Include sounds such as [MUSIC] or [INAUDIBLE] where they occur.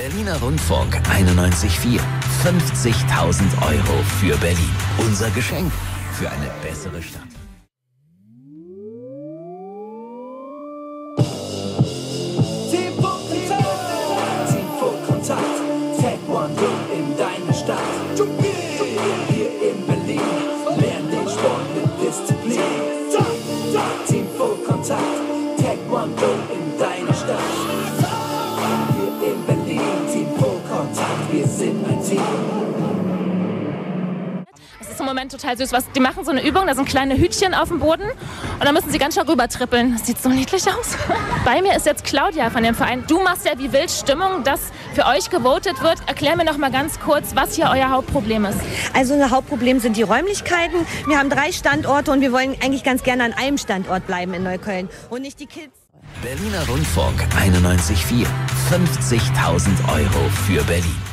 Berliner Rundfunk 91.4. 50.000 Euro für Berlin. Unser Geschenk für eine bessere Stadt. Disziplin. Team Full Kontakt, Taekwondo in deine Stadt. Wir sind ein Team. Das ist im Moment total süß. Was, die machen so eine Übung, da sind kleine Hütchen auf dem Boden und dann müssen sie ganz schnell rüber trippeln. Das sieht so niedlich aus. [LAUGHS] Bei mir ist jetzt Claudia von dem Verein. Du machst ja wie wild Stimmung, dass für euch gewotet wird. Erklär mir noch mal ganz kurz, was hier euer Hauptproblem ist. Also unser Hauptproblem sind die Räumlichkeiten. Wir haben drei Standorte und wir wollen eigentlich ganz gerne an einem Standort bleiben in Neukölln und nicht die Kids. Berliner Rundfunk 91.4. 50.000 Euro für Berlin.